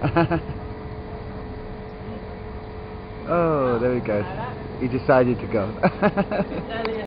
oh, there he goes. He decided to go.